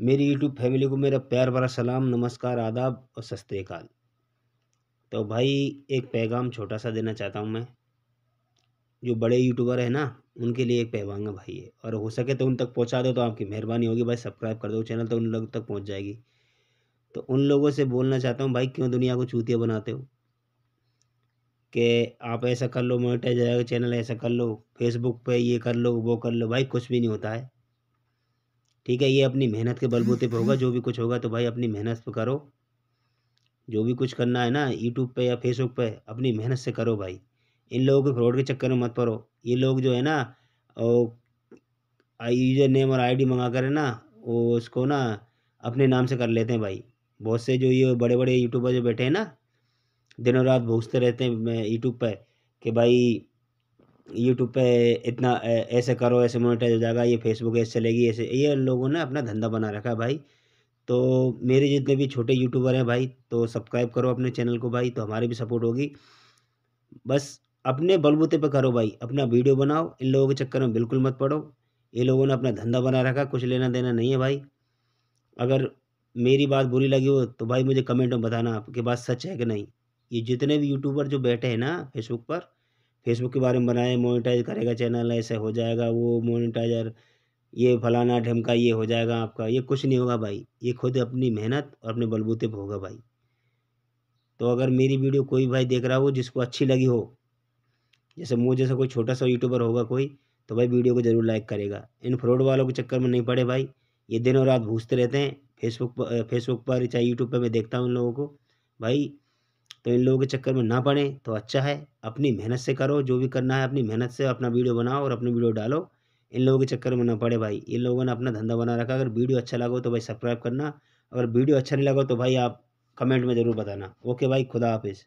मेरी YouTube family को मेरा प्यार भरा सलाम, नमस्कार, आदाब और सस्तेकाल तो भाई, एक पैगाम छोटा सा देना चाहता हूँ मैं। जो बड़े यूट्यूबर है ना, उनके लिए एक पैगाम है भाई है और हो सके तो उन तक पहुँचा दो तो आपकी मेहरबानी होगी भाई, सब्सक्राइब कर दो चैनल तो उन लोग तक पहुँच जाएगी। तो उन लोगों से बोलना चाहता हूँ, भाई, क्यों दुनिया को चूतिया बनाते हो? कि आप ऐसा कर लो, मोनिटाइज जाएगा, चैनल ऐसा कर लो फेसबुक पे ये कर लो, वो कर लो, भाई, कुछ भी नहीं होता है। ठीक है ये अपनी मेहनत के बलबूते पे होगा जो भी कुछ होगा तो भाई अपनी मेहनत पे करो। जो भी कुछ करना है ना यूट्यूब पे या फेसबुक पे अपनी मेहनत से करो भाई। इन लोगों के फ्रॉड के चक्कर में मत पड़ो। ये लोग जो है ना यूज़र नेम और आईडी मंगा कर है ना वो उसको ना अपने नाम से कर लेते हैं भाई। बहुत से जो ये बड़े बड़े यूट्यूबर जो बैठे हैं ना दिनों रात भूजते रहते हैं यूट्यूब पर कि भाई यूट्यूब पे इतना ऐसे करो, ऐसे मोनेटाइज हो जाएगा, ये फेसबुक ऐसे चलेगी, ऐसे, ये लोगों ने अपना धंधा बना रखा है भाई। तो मेरे जितने भी छोटे यूट्यूबर हैं भाई तो सब्सक्राइब करो अपने चैनल को भाई तो हमारी भी सपोर्ट होगी। बस अपने बलबूते पे करो भाई, अपना वीडियो बनाओ, इन लोगों के चक्कर में बिल्कुल मत पड़ो। ये लोगों ने अपना धंधा बना रखा कुछ लेना देना नहीं है भाई। अगर मेरी बात बुरी लगी हो तो भाई मुझे कमेंट में बताना, आपकी बात सच है कि नहीं। ये जितने भी यूट्यूबर जो बैठे हैं ना फेसबुक पर फेसबुक के बारे में बनाए, मोनेटाइज करेगा चैनल, ऐसे हो जाएगा वो मोनेटाइजर, ये फलाना ढमका, ये हो जाएगा आपका, ये कुछ नहीं होगा भाई, ये खुद अपनी मेहनत और अपने बलबूते पर होगा भाई। तो अगर मेरी वीडियो कोई भाई देख रहा हो जिसको अच्छी लगी हो, जैसे मुझे जैसा कोई छोटा सा यूट्यूबर होगा कोई तो भाई वीडियो को ज़रूर लाइक करेगा। इन फ्रॉड वालों के चक्कर में नहीं पड़े भाई, ये दिन और रात भूजते रहते हैं, फेसबुक पर फेसबुक पर चाहे यूट्यूब पर मैं देखता हूँ उन लोगों को, भाई तो इन लोगों के चक्कर में ना पड़े तो अच्छा है, अपनी मेहनत से करो, जो भी करना है अपनी मेहनत से अपना वीडियो बनाओ और अपनी वीडियो डालो। इन लोगों के चक्कर में ना पड़े भाई, इन लोगों ने अपना धंधा बना रखा, अगर वीडियो अच्छा लगा तो भाई सब्सक्राइब करना, अगर वीडियो अच्छा नहीं लगा तो भाई आप कमेंट में ज़रूर बताना। ओके भाई, खुदा हाफिज़।